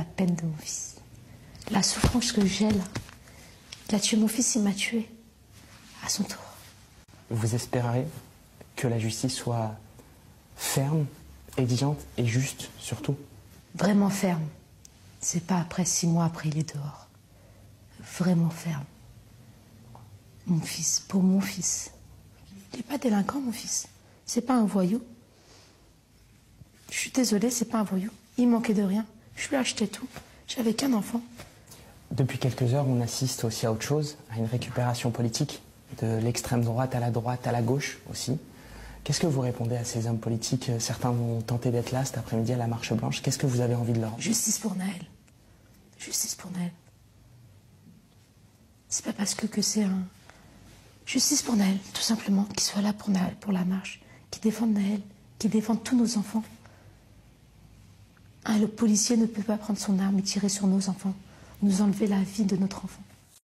La peine de mon fils. La souffrance que j'ai là. Il a tué mon fils, il m'a tué. À son tour. Vous espérez que la justice soit ferme, exigeante et juste surtout? Vraiment ferme. C'est pas après six mois après il est dehors. Vraiment ferme. Mon fils, pour mon fils. Il n'est pas délinquant, mon fils. C'est pas un voyou. Je suis désolée, c'est pas un voyou. Il manquait de rien. Je lui ai acheté tout. J'avais qu'un enfant. Depuis quelques heures, on assiste aussi à autre chose, à une récupération politique, de l'extrême droite à la droite, à la gauche aussi. Qu'est-ce que vous répondez à ces hommes politiques? Certains vont tenter d'être là cet après-midi à la Marche Blanche. Qu'est-ce que vous avez envie de leur dire Justice pour Naël. Justice pour Naël. C'est pas parce que, que c'est un. Justice pour Naël, tout simplement. Qu'il soit là pour Naël, pour la marche. Qu'il défende Naël. Qu'il défende tous nos enfants. Le policier ne peut pas prendre son arme et tirer sur nos enfants. Nous enlever la vie de notre enfant.